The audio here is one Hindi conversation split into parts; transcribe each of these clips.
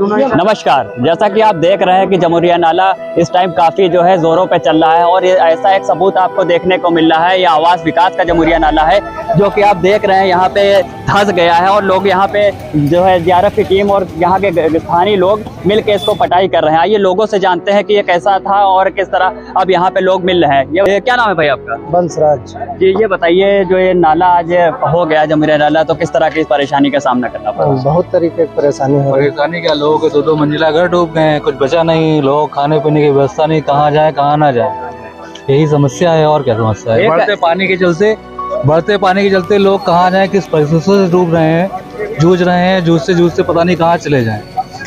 नमस्कार। जैसा कि आप देख रहे हैं कि जमुरिया नाला इस टाइम काफ़ी जो है जोरों पे चल रहा है और ये ऐसा एक सबूत आपको देखने को मिल रहा है। ये आवास विकास का जमुरिया नाला है जो कि आप देख रहे हैं यहाँ पे धंस गया है और लोग यहाँ पे जो है जियारत की टीम और यहाँ के स्थानीय लोग मिल के इसको पटाई कर रहे हैं। आइए लोगों से जानते हैं कि ये कैसा था और किस तरह अब यहाँ पे लोग मिल रहे हैं। ये, क्या नाम है भाई आपका? बंसराज। जी ये बताइए जो ये नाला आज हो गया जमुरिया नाला तो किस तरह की परेशानी का सामना करना पड़ा? बहुत तरीके की परेशानी हो रही परेशानी क्या? लोगों के दो दो मंजिला घर डूब गए हैं कुछ बचा नहीं लोग खाने पीने की व्यवस्था नहीं कहाँ जाए कहाँ ना जाए। यही समस्या है और क्या समस्या है? बढ़ते पानी के चलते बढ़ते पानी के चलते लोग कहाँ जाए किस परिस्थितियों से डूब रहे हैं जूझ रहे हैं जूझते जूझते पता नहीं कहाँ चले जाए।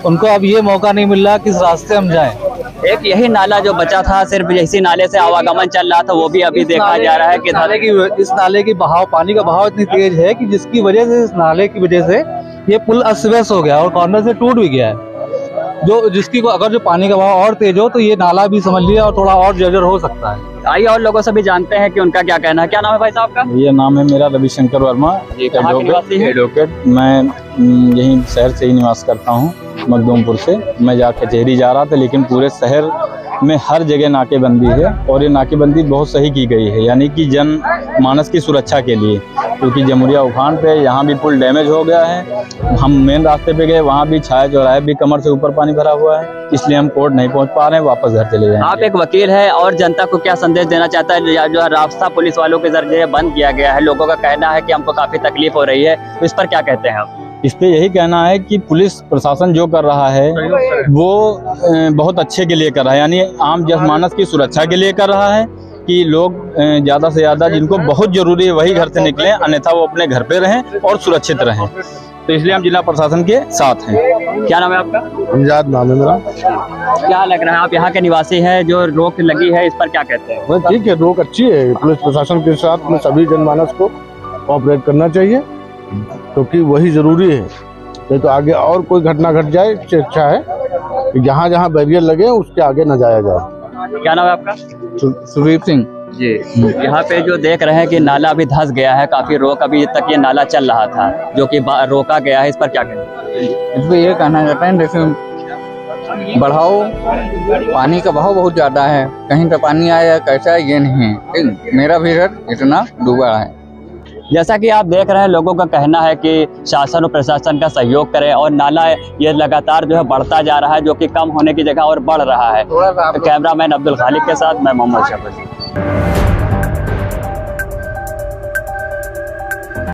उनको अब ये मौका नहीं मिल रहा किस रास्ते हम जाएँ। एक यही नाला जो बचा था सिर्फ़ इसी नाले से आवागमन चल रहा था वो भी अभी देखा जा रहा है कि नाले की इस नाले की बहाव पानी का बहाव इतनी तेज है कि जिसकी वजह से इस नाले की वजह से ये पुल अस्त व्यस्त हो गया और कॉर्नर से टूट भी गया है। जो जिसकी को अगर जो पानी का बहाव और तेज हो तो ये नाला भी समझ लिया और थोड़ा और जर्जर हो सकता है। आइए और लोगों से भी जानते हैं कि उनका क्या कहना है। क्या नाम है भाई साहब का? ये नाम है मेरा रविशंकर वर्मा एडवोकेट मैं हम्म, यहीं शहर से ही निवास करता हूँ मखदूमपुर से। मैं जा कचहरी जा रहा था लेकिन पूरे शहर में हर जगह नाकेबंदी है और ये नाकेबंदी बहुत सही की गई है यानी कि जन मानस की सुरक्षा के लिए। क्योंकि जमुरिया उफान पे यहाँ भी पुल डैमेज हो गया है। हम मेन रास्ते पे गए वहाँ भी छाया चौराहे भी कमर से ऊपर पानी भरा हुआ है। इसलिए हम कोर्ट नहीं पहुँच पा रहे हैं वापस घर चले जाए आप एक वकील है और जनता को क्या संदेश देना चाहता है? जो- जो रास्ता पुलिस वालों के ज़रिए बंद किया गया है लोगों का कहना है की हमको काफ़ी तकलीफ़ हो रही है तो इस पर क्या कहते हैं आप? इस पे यही कहना है कि पुलिस प्रशासन जो कर रहा है वो बहुत अच्छे के लिए कर रहा है। यानी आम जनमानस की सुरक्षा के लिए कर रहा है। कि लोग ज़्यादा से ज़्यादा जिनको बहुत ज़रूरी है वही घर से निकलें अन्यथा वो अपने घर पे रहें और सुरक्षित रहें। तो इसलिए हम जिला प्रशासन के साथ हैं। क्या नाम है आपका? अंजाद नाम है मेरा। क्या लग रहा है आप यहाँ के निवासी हैं जो रोक लगी है इस पर क्या कहते हैं? ठीक है रोक अच्छी है। पुलिस प्रशासन के साथ में सभी जनमानस को ऑपरेट करना चाहिए क्योंकि तो वही ज़रूरी है। नहीं तो आगे और कोई घटना घट जाए इससे अच्छा है जहाँ जहाँ बैरियर लगे उसके आगे न जाया जाए। क्या नाम है आपका? सुदीप सिंह। जी। यहाँ पे जो देख रहे हैं कि नाला अभी धस गया है काफ़ी रोक अभी तक ये नाला चल रहा था जो कि रोका गया है इस पर क्या कहें इस इसमें ये कहना चाहते हैं जैसे बढ़ाओ पानी का बहाव बहुत ज़्यादा है कहीं पे पानी आया कैसा है ये नहीं है। मेरा भी घर इतना डूबा है। जैसा कि आप देख रहे हैं लोगों का कहना है कि शासन और प्रशासन का सहयोग करें और नाला ये लगातार जो है बढ़ता जा रहा है जो कि कम होने की जगह और बढ़ रहा है। कैमरा मैन अब्दुल खालिक के साथ मैं मोहम्मद शफी।